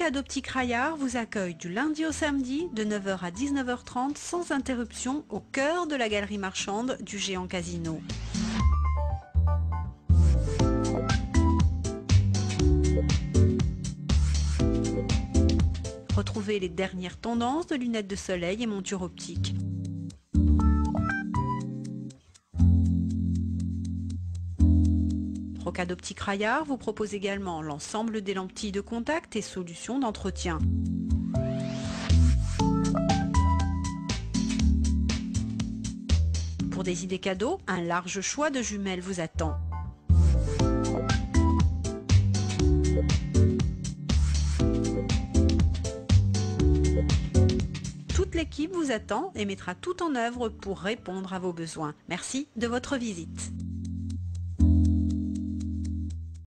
Rocade Optique Raillard vous accueille du lundi au samedi de 9h à 19h30 sans interruption au cœur de la galerie marchande du géant casino. Retrouvez les dernières tendances de lunettes de soleil et montures optiques. Rocade Optique Raillard vous propose également l'ensemble des lentilles de contact et solutions d'entretien. Pour des idées cadeaux, un large choix de jumelles vous attend. Toute l'équipe vous attend et mettra tout en œuvre pour répondre à vos besoins. Merci de votre visite.